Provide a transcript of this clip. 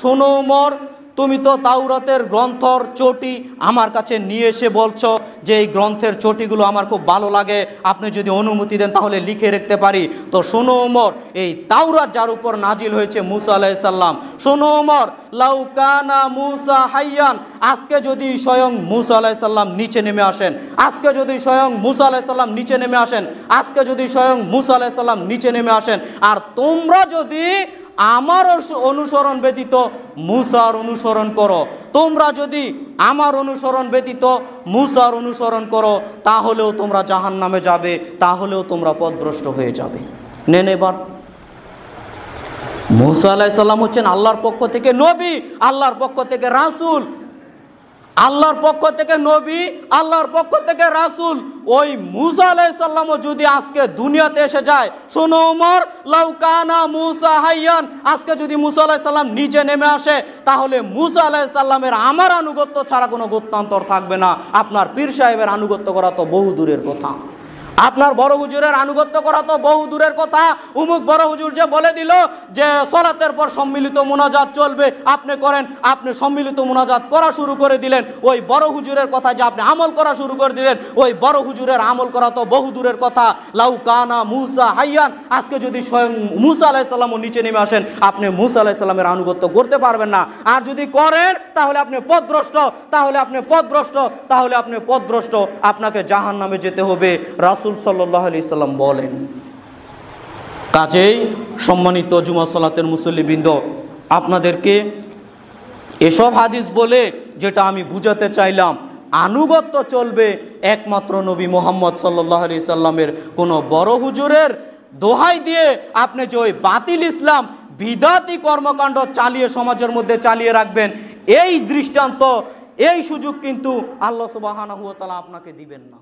শোনো উমর তুমি তো তাওরাতের গ্রন্থর চটি আমার কাছে নিয়ে এসে বলছো যে এই গ্রন্থের চটিগুলো আমার খুব ভালো লাগে, আপনি যদি অনুমতি দেন তাহলে লিখে রাখতে পারি। তো শোনো ওমর এই তাওরাত যার উপর নাজিল হয়েছে মুসা আলাইসাল্লাম শোনো ওমর লাউকানা মুসা হাইয়ান, আজকে যদি স্বয়ং মুসা আলাইসাল্লাম নিচে নেমে আসেন, আজকে যদি স্বয়ং মুসা আলাইসাল্লাম নিচে নেমে আসেন, আজকে যদি স্বয়ং মুসা আলাইসাল্লাম নিচে নেমে আসেন, আর তোমরা যদি আমার অনুসরণ ব্যতীত মুসার অনুসরণ করো। তোমরা যদি আমার অনুসরণ ব্যতীত মুসার অনুসরণ করো, তাহলেও তোমরা জাহান নামে যাবে, তাহলেও তোমরা পদভ্রষ্ট হয়ে যাবে। নেন এবার। মুসা আলাইসাল্লাম হচ্ছেন আল্লাহর পক্ষ থেকে নবী, আল্লাহর পক্ষ থেকে রাসূল। আল্লাহর পক্ষ থেকে নবী, আল্লাহর পক্ষ থেকে রাসুল। ওই মুসা আলাইসাল্লামও যদি আজকে দুনিয়াতে এসে যায়, শোনো ওমর লাউকানা মুসা হাইয়ান, আজকে যদি মুসা আলাইসাল্লাম নিচে নেমে আসে, তাহলে মুসা আলাইসাল্লামের আমার আনুগত্য ছাড়া কোনো গত্যান্তর থাকবে না। আপনার পীর সাহেবের আনুগত্য করা তো বহু দূরের কথা। আপনার বড় হুজুরের আনুগত্য করা তো বহু দূরের কথা। উমুক বড় হুজুর যে বলে দিল যে সলাতের পর সম্মিলিত মোনাজাত চলবে, আপনি করেন, আপনি সম্মিলিত মোনাজাত করা শুরু করে দিলেন। ওই বড় হুজুরের কথা যে আপনি আমল করা শুরু করে দিলেন, ওই বড় হুজুরের আমল করা তো বহু দূরের কথা। লাউ কানা মুসা হাইয়ান, আজকে যদি স্বয়ং মুসা আলাইসাল্লামও নিচে নেমে আসেন, আপনি মুসা আলাইসাল্লামের আনুগত্য করতে পারবেন না। আর যদি করেন, তাহলে আপনি পথভ্রষ্ট তাহলে আপনি পথভ্রষ্ট তাহলে আপনি পথভ্রষ্ট আপনাকে জাহান নামে যেতে হবে। রাসুল সাল্লাহ আলি সাল্লাম বলেন, কাজেই সম্মানিত জুমা সালাতের মুসল্লিবৃন্দ, আপনাদেরকে এসব হাদিস বলে যেটা আমি বুঝাতে চাইলাম, আনুগত্য চলবে একমাত্র নবী মোহাম্মদ সাল্লাহ আলি সাল্লামের কোনো বড় হুজুরের দোহাই দিয়ে আপনি যে ওই বাতিল ইসলাম, বিদাতি কর্মকাণ্ড চালিয়ে সমাজের মধ্যে চালিয়ে রাখবেন, এই দৃষ্টান্ত, এই সুযোগ কিন্তু আল্লাহ সুবাহানা আপনাকে দিবেন না।